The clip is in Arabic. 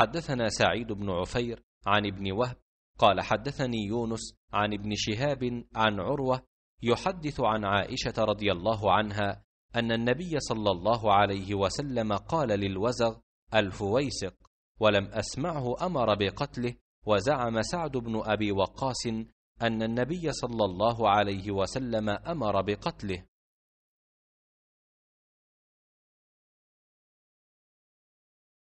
حدثنا سعيد بن عفير عن ابن وهب قال حدثني يونس عن ابن شهاب عن عروة يحدث عن عائشة رضي الله عنها أن النبي صلى الله عليه وسلم قال للوزغ الفويسق ولم أسمعه أمر بقتله وزعم سعد بن أبي وقاص أن النبي صلى الله عليه وسلم أمر بقتله.